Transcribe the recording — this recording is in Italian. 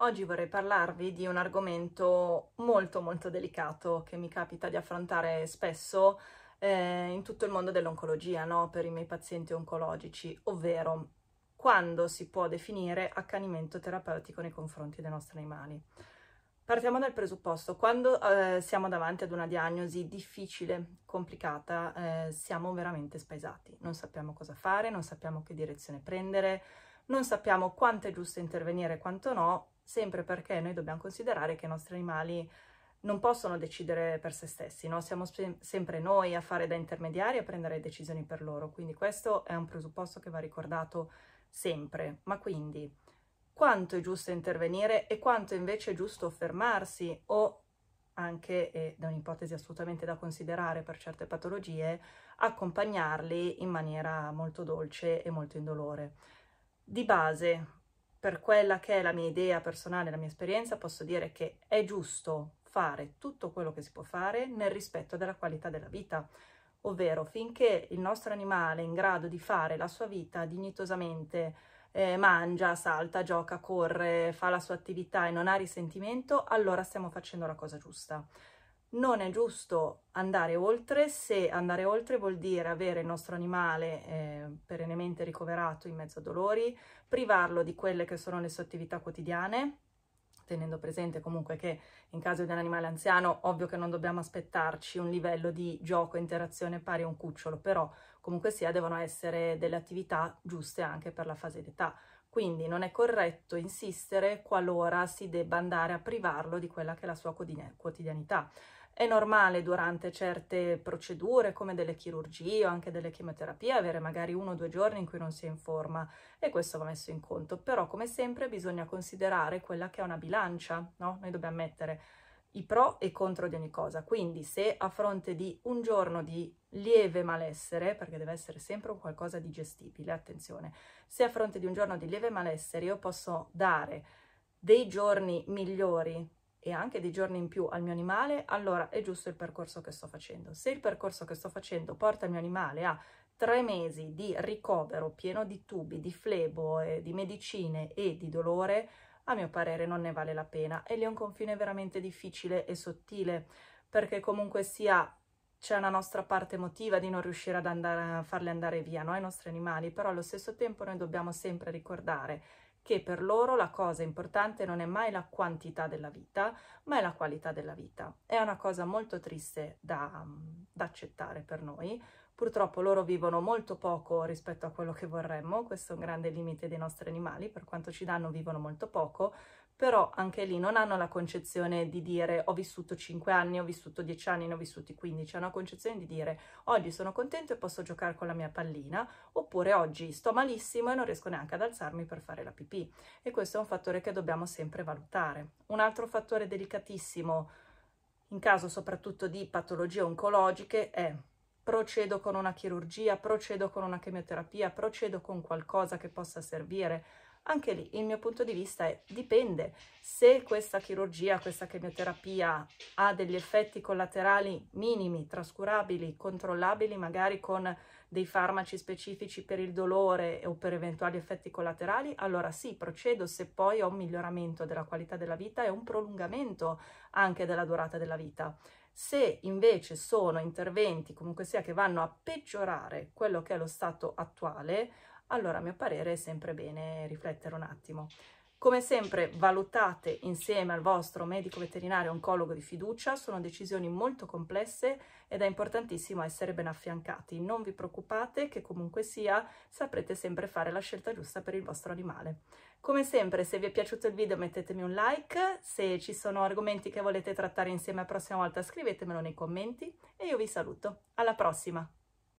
Oggi vorrei parlarvi di un argomento molto molto delicato che mi capita di affrontare spesso eh, in tutto il mondo dell'oncologia, no? per i miei pazienti oncologici, ovvero quando si può definire accanimento terapeutico nei confronti dei nostri animali. Partiamo dal presupposto, quando eh, siamo davanti ad una diagnosi difficile, complicata, eh, siamo veramente spaesati, non sappiamo cosa fare, non sappiamo che direzione prendere, non sappiamo quanto è giusto intervenire e quanto no, sempre perché noi dobbiamo considerare che i nostri animali non possono decidere per se stessi, no? siamo sempre noi a fare da intermediari e a prendere decisioni per loro, quindi questo è un presupposto che va ricordato sempre. Ma quindi quanto è giusto intervenire e quanto invece è giusto fermarsi o anche, ed è un'ipotesi assolutamente da considerare per certe patologie, accompagnarli in maniera molto dolce e molto indolore. Di base, per quella che è la mia idea personale, la mia esperienza, posso dire che è giusto fare tutto quello che si può fare nel rispetto della qualità della vita, ovvero finché il nostro animale è in grado di fare la sua vita dignitosamente, eh, mangia, salta, gioca, corre, fa la sua attività e non ha risentimento, allora stiamo facendo la cosa giusta non è giusto andare oltre, se andare oltre vuol dire avere il nostro animale eh, perennemente ricoverato in mezzo a dolori, privarlo di quelle che sono le sue attività quotidiane, tenendo presente comunque che in caso di un animale anziano ovvio che non dobbiamo aspettarci un livello di gioco e interazione pari a un cucciolo, però comunque sia devono essere delle attività giuste anche per la fase d'età. Quindi non è corretto insistere qualora si debba andare a privarlo di quella che è la sua quotidianità. È normale durante certe procedure come delle chirurgie o anche delle chemioterapie avere magari uno o due giorni in cui non si è in forma e questo va messo in conto, però come sempre bisogna considerare quella che è una bilancia, no? Noi dobbiamo mettere i pro e i contro di ogni cosa, quindi se a fronte di un giorno di lieve malessere, perché deve essere sempre un qualcosa di gestibile, attenzione, se a fronte di un giorno di lieve malessere io posso dare dei giorni migliori e anche dei giorni in più al mio animale, allora è giusto il percorso che sto facendo. Se il percorso che sto facendo porta il mio animale a tre mesi di ricovero pieno di tubi, di flebo, eh, di medicine e di dolore, a mio parere non ne vale la pena. E lì è un confine veramente difficile e sottile, perché comunque sia c'è una nostra parte emotiva di non riuscire ad andare, a farli andare via, no? i nostri animali, però allo stesso tempo noi dobbiamo sempre ricordare che per loro la cosa importante non è mai la quantità della vita, ma è la qualità della vita. È una cosa molto triste da, da accettare per noi. Purtroppo loro vivono molto poco rispetto a quello che vorremmo, questo è un grande limite dei nostri animali, per quanto ci danno vivono molto poco, però anche lì non hanno la concezione di dire ho vissuto 5 anni, ho vissuto 10 anni, ne ho vissuti 15, hanno la concezione di dire oggi sono contento e posso giocare con la mia pallina, oppure oggi sto malissimo e non riesco neanche ad alzarmi per fare la pipì. E questo è un fattore che dobbiamo sempre valutare. Un altro fattore delicatissimo, in caso soprattutto di patologie oncologiche, è procedo con una chirurgia, procedo con una chemioterapia, procedo con qualcosa che possa servire anche lì il mio punto di vista è dipende se questa chirurgia, questa chemioterapia ha degli effetti collaterali minimi, trascurabili, controllabili magari con dei farmaci specifici per il dolore o per eventuali effetti collaterali, allora sì, procedo se poi ho un miglioramento della qualità della vita e un prolungamento anche della durata della vita. Se invece sono interventi comunque sia che vanno a peggiorare quello che è lo stato attuale, allora a mio parere è sempre bene riflettere un attimo. Come sempre valutate insieme al vostro medico veterinario oncologo di fiducia, sono decisioni molto complesse ed è importantissimo essere ben affiancati. Non vi preoccupate che comunque sia saprete sempre fare la scelta giusta per il vostro animale. Come sempre se vi è piaciuto il video mettetemi un like, se ci sono argomenti che volete trattare insieme la prossima volta scrivetemelo nei commenti e io vi saluto. Alla prossima!